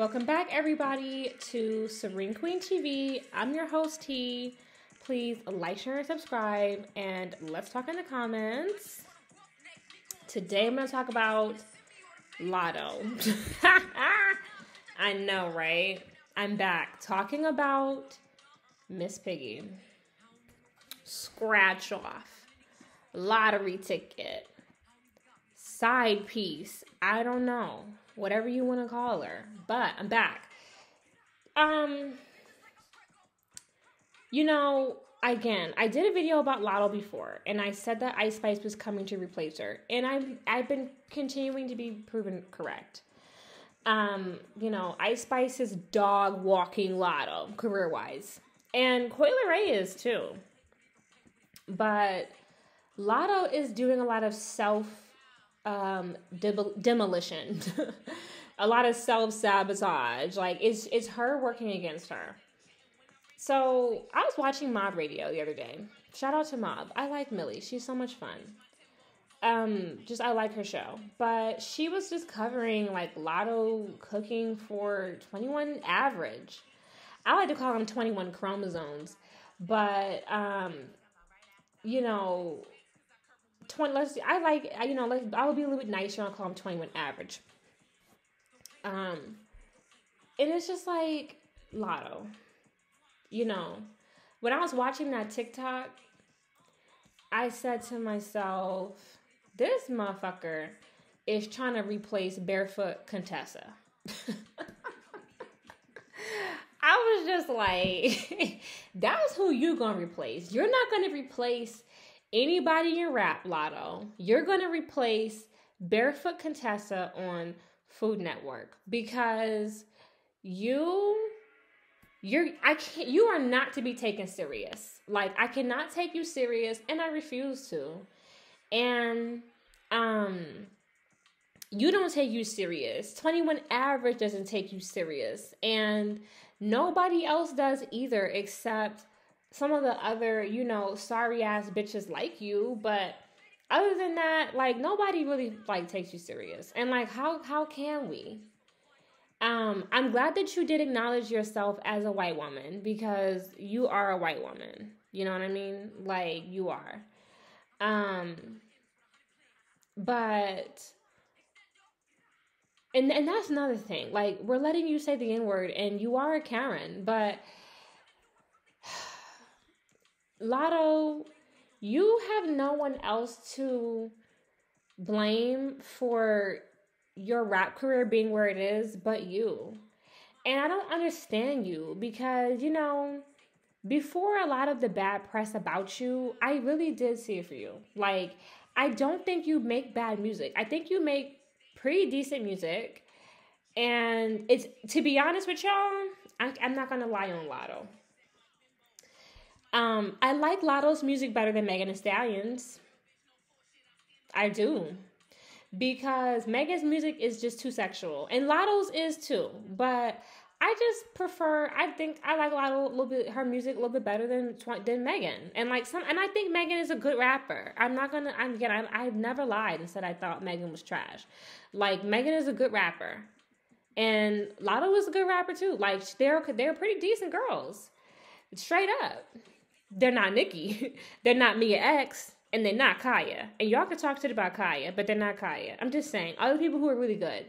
Welcome back, everybody, to Serene Queen TV. I'm your host, T. Please like, share, and subscribe, and let's talk in the comments. Today, I'm going to talk about Latto. I know, right? I'm back talking about Miss Piggy. Scratch off, lottery ticket, side piece. I don't know whatever you want to call her. But I'm back. Um, you know, again, I did a video about Latto before, and I said that Ice Spice was coming to replace her, and I've I've been continuing to be proven correct. Um, you know, Ice Spice is dog walking Latto career wise, and Coi Leray is too. But Latto is doing a lot of self um, demolition, a lot of self sabotage. Like it's it's her working against her. So I was watching Mob Radio the other day. Shout out to Mob. I like Millie. She's so much fun. Um, just I like her show. But she was just covering like Latto cooking for 21 average. I like to call them 21 chromosomes. But um, you know, 20 let's see. i like you know like i would be a little bit nicer i'll call them 21 average um and it's just like latto you know when i was watching that tiktok i said to myself this motherfucker is trying to replace barefoot contessa I was just like, that's who you're gonna replace. You're not gonna replace anybody in rap latto, you're going to replace Barefoot Contessa on Food Network because you you're I can't you are not to be taken serious. Like I cannot take you serious and I refuse to. And um you don't take you serious. 21 average doesn't take you serious and nobody else does either except some of the other, you know, sorry ass bitches like you, but other than that, like nobody really like takes you serious. And like how how can we? Um, I'm glad that you did acknowledge yourself as a white woman because you are a white woman. You know what I mean? Like you are. Um but and and that's another thing. Like we're letting you say the N-word and you are a Karen, but Latto, you have no one else to blame for your rap career being where it is but you. And I don't understand you because, you know, before a lot of the bad press about you, I really did see it for you. Like, I don't think you make bad music. I think you make pretty decent music. And it's, to be honest with y'all, I, am not gonna lie on Latto. Um, I like Latto's music better than Megan Thee Stallion's. I do. Because Megan's music is just too sexual. And Latto's is too. But I just prefer I think I like Latto a little bit her music a little bit better than than Megan. And like some and I think Megan is a good rapper. I'm not gonna I'm again I I've never lied and said I thought Megan was trash. Like Megan is a good rapper. And Latto is a good rapper too. Like they're they're pretty decent girls. Straight up they're not Nicki, they're not Mia X, and they're not Kaya. And y'all can talk shit about Kaya, but they're not Kaya. I'm just saying, other people who are really good.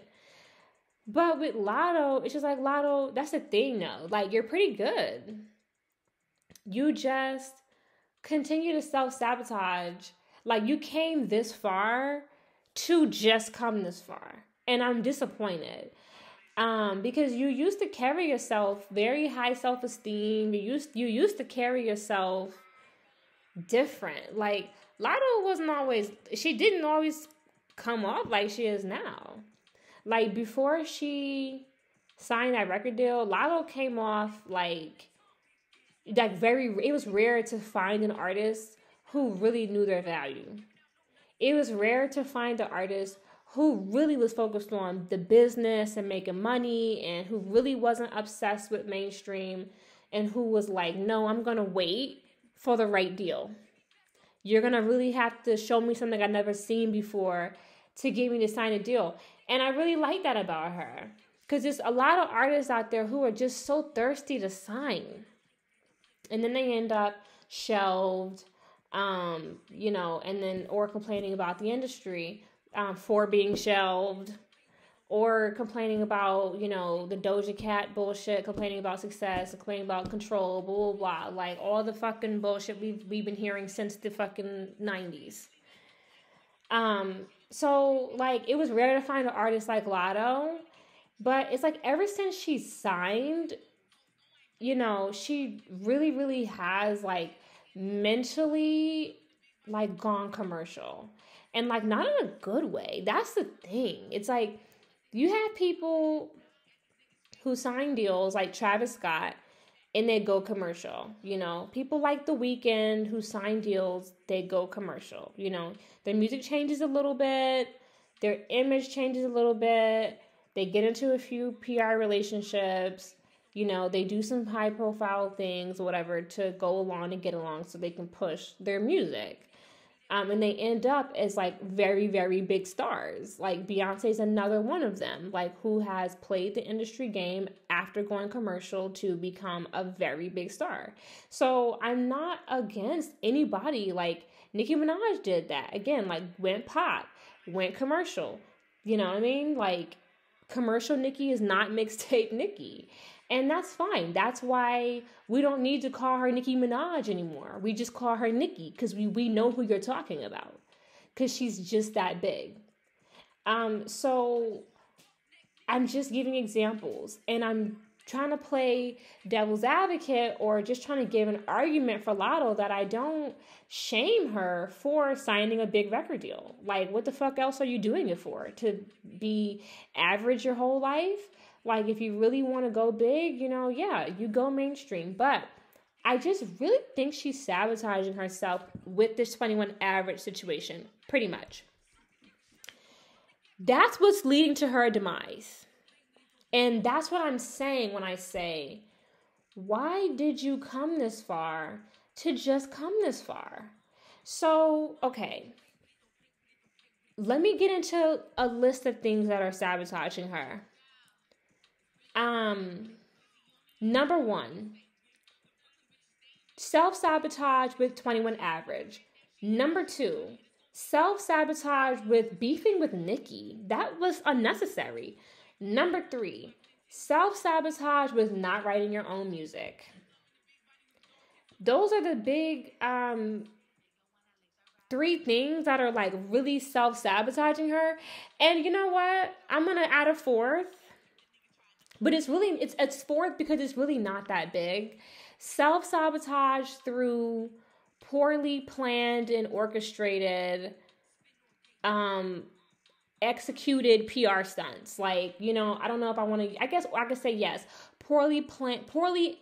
But with Latto, it's just like Latto, that's the thing though. Like you're pretty good. You just continue to self sabotage. Like you came this far to just come this far. And I'm disappointed um, because you used to carry yourself very high self esteem. You used you used to carry yourself different. Like Latto wasn't always she didn't always come off like she is now. Like before she signed that record deal, Latto came off like like very it was rare to find an artist who really knew their value. It was rare to find an artist who really was focused on the business and making money and who really wasn't obsessed with mainstream and who was like, no, I'm going to wait for the right deal. You're going to really have to show me something I've never seen before to get me to sign a deal. And I really like that about her Because there's a lot of artists out there who are just so thirsty to sign. And then they end up shelved, um, you know, and then, or complaining about the industry um, for being shelved or complaining about you know the Doja Cat bullshit, complaining about success, complaining about control, blah blah blah, like all the fucking bullshit we've we've been hearing since the fucking nineties. Um, so like it was rare to find an artist like Latto, but it's like ever since she signed, you know, she really really has like mentally like gone commercial and like not in a good way. That's the thing. It's like you have people who sign deals like Travis Scott and they go commercial. You know, people like The Weeknd who sign deals, they go commercial. You know, their music changes a little bit, their image changes a little bit, they get into a few PR relationships. You know, they do some high profile things, whatever, to go along and get along so they can push their music. Um, and they end up as like very, very big stars. Like Beyonce's another one of them, like who has played the industry game after going commercial to become a very big star. So I'm not against anybody. Like Nicki Minaj did that again, like went pop, went commercial. You know what I mean? Like commercial Nicki is not mixtape Nicki. And that's fine. That's why we don't need to call her Nicki Minaj anymore. We just call her Nicki because we, we know who you're talking about. Because she's just that big. Um, so I'm just giving examples and I'm trying to play devil's advocate or just trying to give an argument for Latto that I don't shame her for signing a big record deal. Like, what the fuck else are you doing it for? To be average your whole life? Like, if you really want to go big, you know, yeah, you go mainstream. But I just really think she's sabotaging herself with this 21 average situation, pretty much. That's what's leading to her demise. And that's what I'm saying when I say, why did you come this far to just come this far? So, okay. Let me get into a list of things that are sabotaging her. Um, number one, self sabotage with 21 average. Number two, self sabotage with beefing with Nicki. That was unnecessary. Number three, self sabotage with not writing your own music. Those are the big um, three things that are like really self sabotaging her. And you know what? I'm gonna add a fourth but it's really it's it's fourth because it's really not that big. Self sabotage through poorly planned and orchestrated, um, executed PR stunts. Like you know, I don't know if I want to. I guess I could say yes. Poorly planned, poorly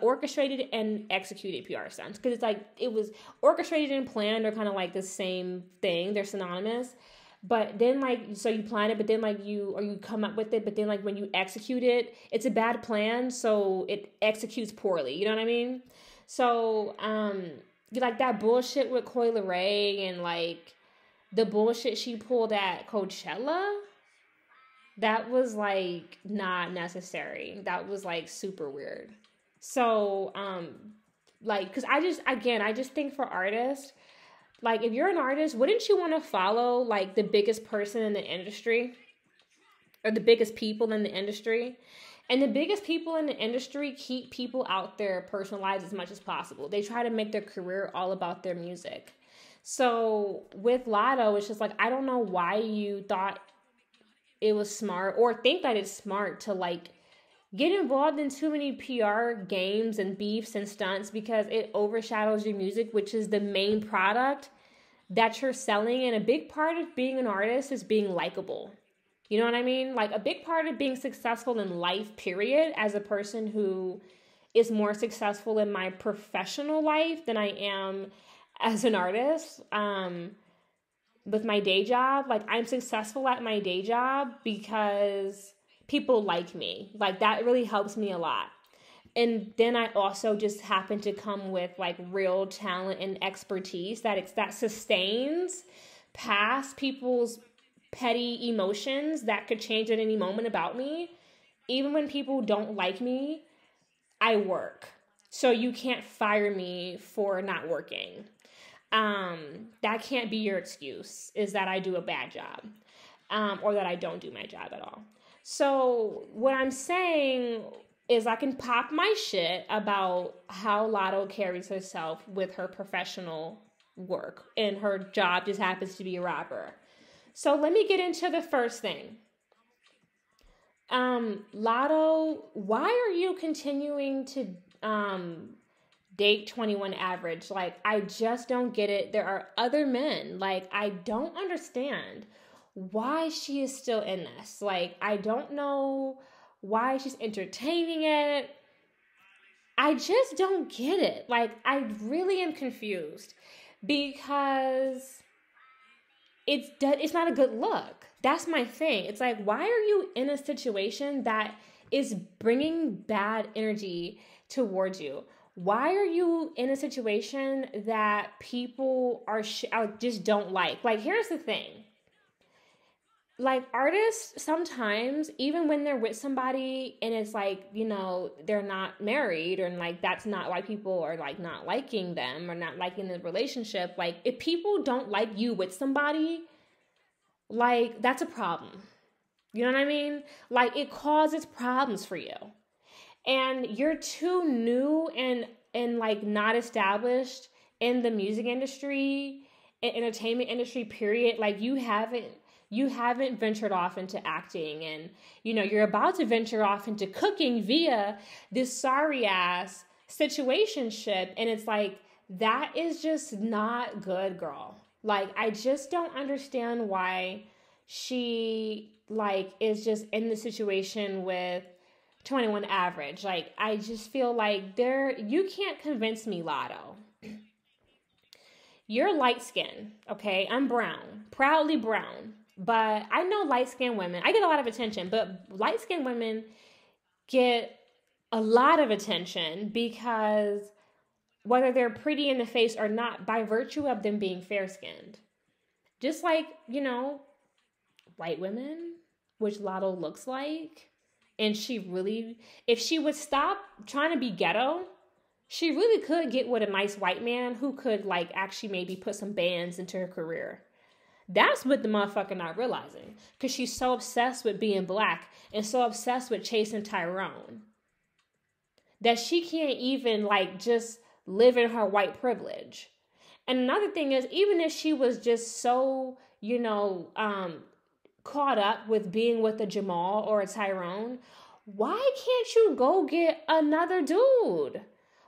orchestrated and executed PR stunts because it's like it was orchestrated and planned are kind of like the same thing. They're synonymous but then like so you plan it but then like you or you come up with it but then like when you execute it it's a bad plan so it executes poorly you know what i mean? So um like that bullshit with Coi Leray and like the bullshit she pulled at Coachella that was like not necessary. That was like super weird. So um like because i just again i just think for artists like if you're an artist, wouldn't you want to follow like the biggest person in the industry or the biggest people in the industry? And the biggest people in the industry keep people out their personal lives as much as possible. They try to make their career all about their music. So with Latto, it's just like I don't know why you thought it was smart or think that it's smart to like get involved in too many PR games and beefs and stunts because it overshadows your music, which is the main product that you're selling. And a big part of being an artist is being likable. You know what I mean? Like a big part of being successful in life, period, as a person who is more successful in my professional life than I am as an artist. Um, with my day job, like I'm successful at my day job because people like me. Like that really helps me a lot. And then I also just happen to come with like real talent and expertise that it's that sustains past people's petty emotions that could change at any moment about me. even when people don't like me, I work. So you can't fire me for not working. Um, that can't be your excuse, is that I do a bad job um, or that I don't do my job at all. So, what I'm saying is, I can pop my shit about how Latto carries herself with her professional work, and her job just happens to be a rapper. So, let me get into the first thing. Um, Latto, why are you continuing to um date 21 average? Like, I just don't get it. There are other men. Like, I don't understand why she is still in this. Like, I don't know why she's entertaining it. I just don't get it. Like, I really am confused because it's it's not a good look. That's my thing. It's like, why are you in a situation that is bringing bad energy towards you? Why are you in a situation that people are sh- uh, just don't like? Like, here's the thing like artists sometimes even when they're with somebody and it's like you know they're not married or like that's not why people are like not liking them or not liking the relationship like if people don't like you with somebody like that's a problem. You know what i mean? Like it causes problems for you. And you're too new and and like not established in the music industry entertainment industry period. Like you haven't you haven't ventured off into acting and you know you're about to venture off into cooking via this sorry ass situationship. And it's like that is just not good girl. Like i just don't understand why she like is just in the situation with 21 average. Like i just feel like there you can't convince me Latto you're light skin okay? I'm brown proudly brown but I know light skinned women, I get a lot of attention, but light skinned women get a lot of attention because whether they're pretty in the face or not, by virtue of them being fair skinned. Just like, you know, white women, which Latto looks like. And she really, if she would stop trying to be ghetto, she really could get with a nice white man who could, like, actually maybe put some bands into her career. That's what the motherfucker not realizing. Cause she's so obsessed with being black and so obsessed with chasing Tyrone that she can't even like just live in her white privilege. And another thing is, even if she was just so, you know, um, caught up with being with a Jamal or a Tyrone, why can't you go get another dude?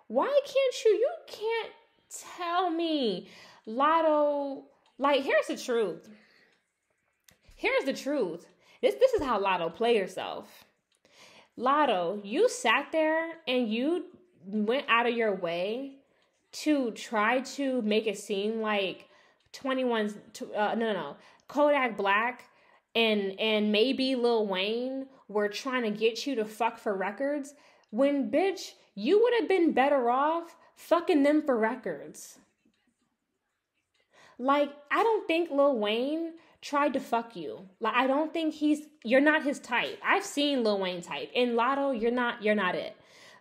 Why can't you? You can't tell me Latto like, here's the truth. Here's the truth. This this is how Latto play herself. Latto, you sat there and you went out of your way to try to make it seem like 21's uh, no no no Kodak Black and and maybe Lil Wayne were trying to get you to fuck for records when bitch you would have been better off fucking them for records. Like, I don't think Lil Wayne tried to fuck you. Like, I don't think he's you're not his type. I've seen Lil Wayne type. In Latto, you're not you're not it.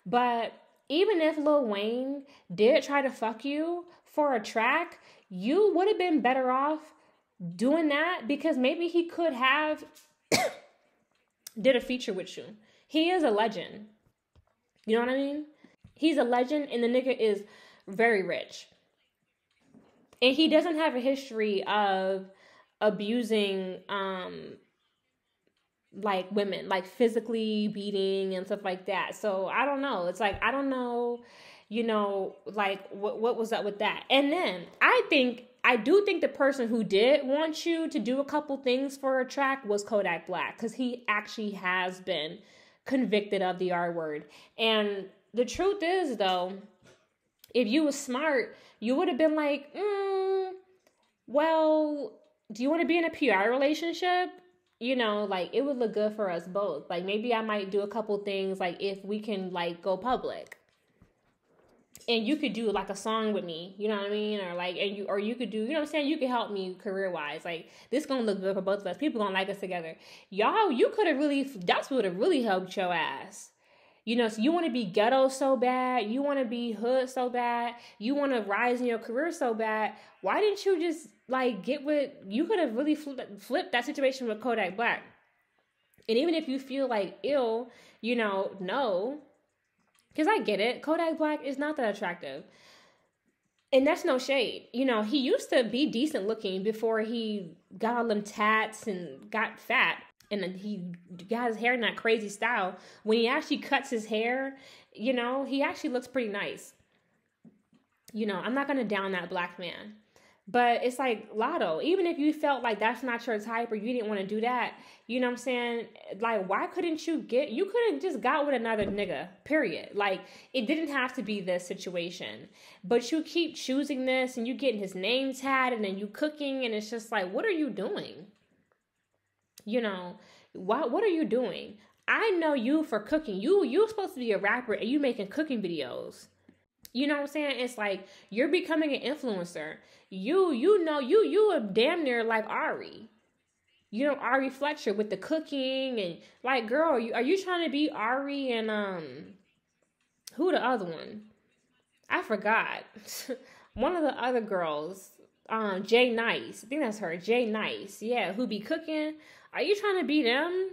But even if Lil Wayne did try to fuck you for a track, you would have been better off doing that because maybe he could have did a feature with you. He is a legend. You know what I mean? He's a legend and the nigga is very rich and he doesn't have a history of abusing um like women like physically beating and stuff like that. So i don't know. It's like i don't know you know like what what was up with that. And then i think i do think the person who did want you to do a couple things for a track was kodak black because he actually has been convicted of the r word. And the truth is though if you was smart you would have been like, mm, well, do you want to be in a PR relationship? You know, like it would look good for us both. Like maybe I might do a couple things like if we can like go public. and you could do like a song with me, you know what I mean? Or like, and you, or you could do, you know what I'm saying? You could help me career wise. Like, this gonna look good for both of us. People gonna like us together. Y'all, you could have really, that's what would have really helped your ass. You know, so you want to be ghetto so bad, you want to be hood so bad, you want to rise in your career so bad. Why didn't you just like get with? You could have really flipped, flipped that situation with Kodak Black. And even if you feel like ill, you know, no, because I get it. Kodak Black is not that attractive. And that's no shade. You know, he used to be decent looking before he got all them tats and got fat. And he got his hair in that crazy style. When he actually cuts his hair, you know, he actually looks pretty nice. You know, I'm not to down that black man. But it's like Latto, even if you felt like that's not your type or you didn't want to do that, you know what I'm saying? Like, why couldn't you get, you could have just got with another nigga, period. Like, it didn't have to be this situation. But you keep choosing this and you getting his name tatted and then you cooking and it's just like, what are you doing? You know, what, what are you doing? I know you for cooking. You, you're supposed to be a rapper and you making cooking videos. You know what I'm saying? It's like you're becoming an influencer. You you know you you are damn near like Ari. You know Ari Fletcher with the cooking and like girl, are you are you trying to be Ari and um who the other one? I forgot. one of the other girls, um Jay Nice. I think that's her. Jay Nice. Yeah, who be cooking. Are you trying to be them?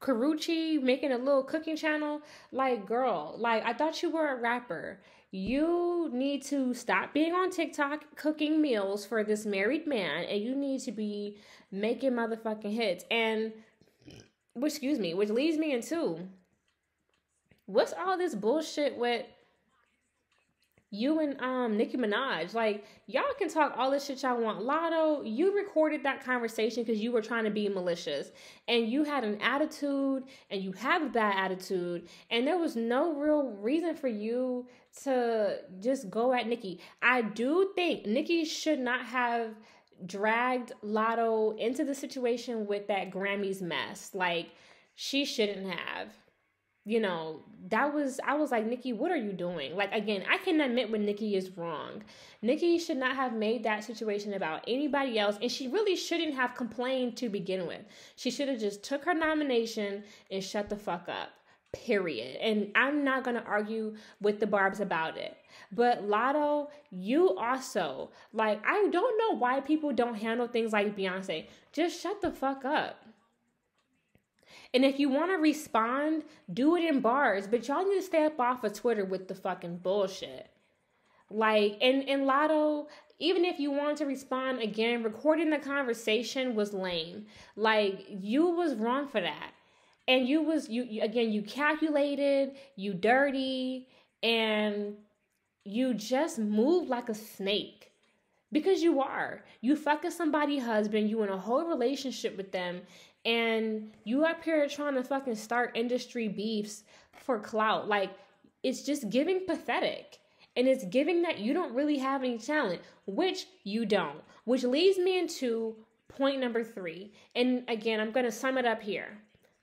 Karrueche making a little cooking channel? Like girl, like I thought you were a rapper you need to stop being on TikTok cooking meals for this married man and you need to be making motherfucking hits. And excuse me, which leads me into what's all this bullshit with you and um Nicki Minaj. Like y'all can talk all this shit y'all want. Latto, you recorded that conversation because you were trying to be malicious and you had an attitude and you have a bad attitude and there was no real reason for you to just go at Nicki. I do think Nicki should not have dragged Latto into the situation with that Grammys mess. Like she shouldn't have you know, that was I was like, Nicki, what are you doing? Like again, I can admit when Nicki is wrong. Nicki should not have made that situation about anybody else, and she really shouldn't have complained to begin with. She should have just took her nomination and shut the fuck up. Period. And I'm not gonna argue with the Barbs about it. But Latto, you also like I don't know why people don't handle things like Beyonce. Just shut the fuck up. And if you want to respond, do it in bars. But y'all need to stay up off of Twitter with the fucking bullshit. Like, and, and Latto, even if you want to respond again, recording the conversation was lame. Like, you was wrong for that. And you was, you, you again, you calculated, you dirty, and you just moved like a snake. Because you are. You fuck fucking somebody husband, you in a whole relationship with them, and you up here trying to fucking start industry beefs for clout. Like it's just giving pathetic. And it's giving that you don't really have any talent, which you don't. Which leads me into point number three. And again, I'm gonna sum it up here.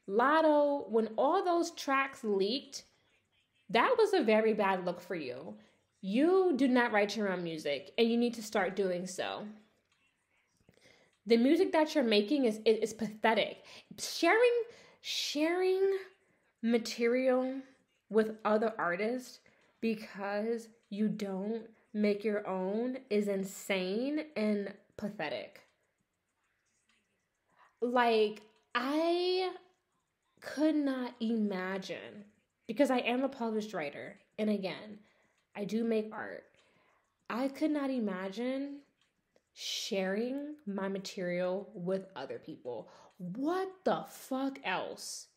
Latto, when all those tracks leaked, that was a very bad look for you. You do not write your own music, and you need to start doing so the music that you're making is is, pathetic. Sharing sharing material with other artists because you don't make your own is insane and pathetic. Like I could not imagine because I am a published writer and again, I do make art. I could not imagine sharing my material with other people. What the fuck else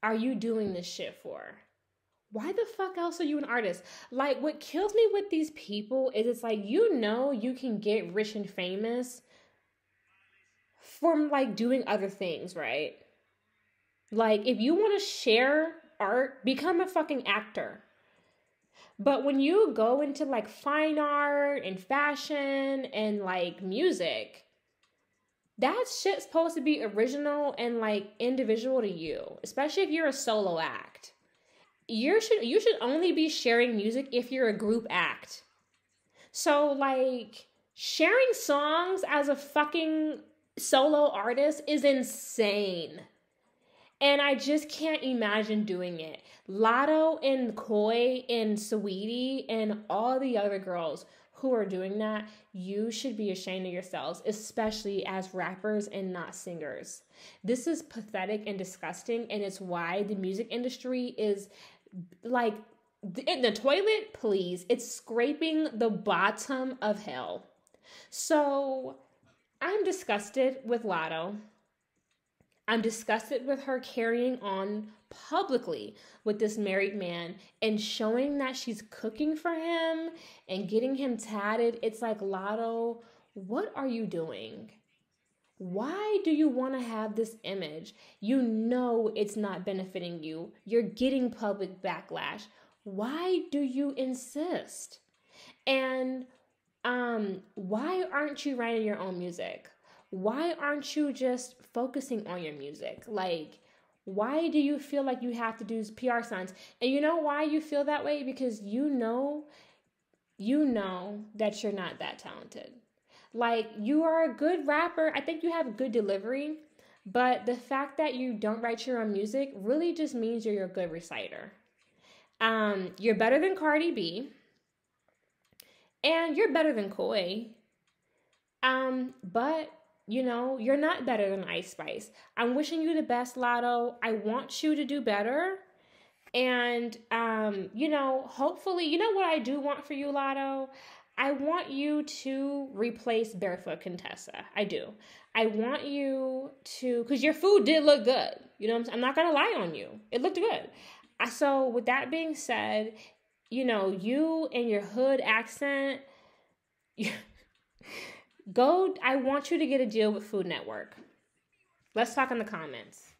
are you doing this shit for? Why the fuck else are you an artist? Like, what kills me with these people is it's like, you know, you can get rich and famous from like doing other things, right? Like, if you want to share art, become a fucking actor. But when you go into like fine art and fashion and like music, that shit's supposed to be original and like individual to you, especially if you're a solo act. you should you should only be sharing music if you're a group act. So like sharing songs as a fucking solo artist is insane. And I just can't imagine doing it. Latto and Coi and Saweetie and all the other girls who are doing that, you should be ashamed of yourselves, especially as rappers and not singers. This is pathetic and disgusting, and it's why the music industry is like in the toilet, please. It's scraping the bottom of hell. So I'm disgusted with Latto. I'm disgusted with her carrying on publicly with this married man and showing that she's cooking for him and getting him tatted. It's like, Latto, what are you doing? Why do you want to have this image? You know it's not benefiting you. You're getting public backlash. Why do you insist? And um why aren't you writing your own music? Why aren't you just focusing on your music? Like why do you feel like you have to do PR signs? And you know why you feel that way? Because you know you know that you're not that talented. Like you are a good rapper. I think you have good delivery, but the fact that you don't write your own music really just means you're a good reciter. Um, you're better than Cardi B, and you're better than Coi. Um, but you know, you're not better than Ice Spice. I'm wishing you the best, Latto. I want you to do better. And um, you know, hopefully, you know what I do want for you, Latto? I want you to replace Barefoot Contessa. I do. I want you to, because your food did look good. You know, I'm, I'm, not gonna lie on you. It looked good. So, with that being said, you know, you and your hood accent, go. I want you to get a deal with Food Network. Let's talk in the comments.